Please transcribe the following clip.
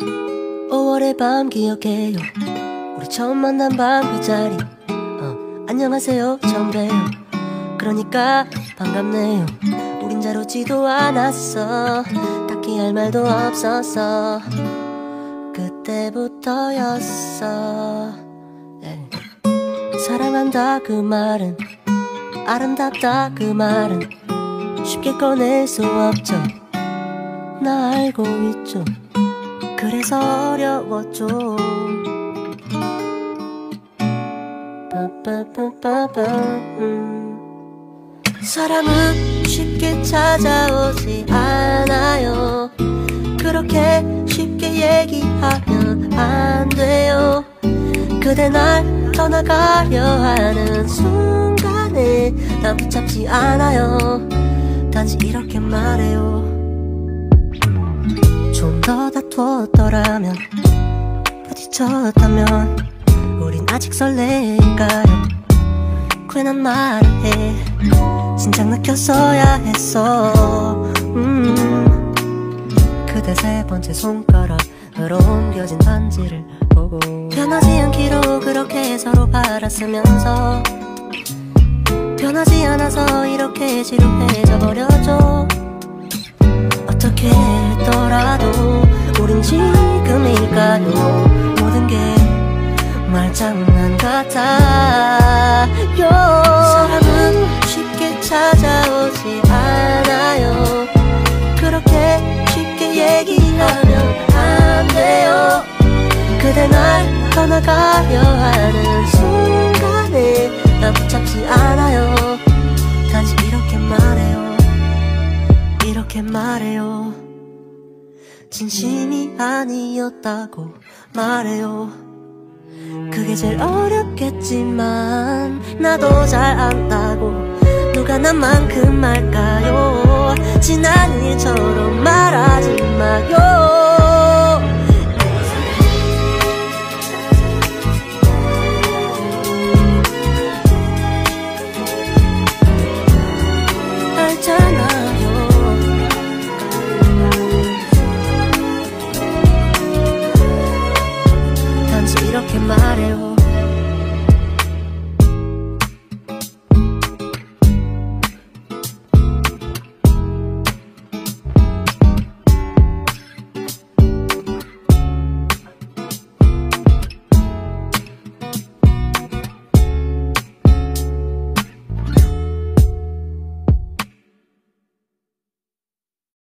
5월의 밤 기억해요. 우리 처음 만난 밤 그 자리. 어, 안녕하세요 처음 봬요. 그러니까 반갑네요. 우린 잘 오지도 않았어. 딱히 할 말도 없었어 그때부터였어. 네. 사랑한다 그 말은 아름답다 그 말은 쉽게 꺼낼 수 없죠. 나 알고 있죠 그래서 어려웠죠. 빠빠빠빠빠 음. 사랑은 쉽게 찾아오지 않아요. 그렇게 쉽게 얘기하면 안 돼요. 그대 날 떠나가려 하는 순간에 난 붙잡지 않아요 더 다투었더라면 부딪혔다면 우린 아직 설레일까요? 괜한 말을 해. 진작 느꼈어야 했어. 음. 그대 세 번째 손가락으로 옮겨진 반지를 보고 변하지 않기로 그렇게 서로 바랐으면서 변하지 않아서 이렇게 지루해져 버렸죠. 어떻게 했더라도 말장난 같아요. 사랑은 쉽게 찾아오지 않아요. 그렇게 쉽게 얘기하면 안 돼요. 그대 날 떠나가려 하는 순간에 난 붙잡지 않아요. 단지 이렇게 말해요. 이렇게 말해요. 진심이 아니었다고 말해요 그게 제일 어렵겠지만 나도 잘 안다고 누가 나만큼 할까요? 지난 일처럼 말하지 마요. nuevo.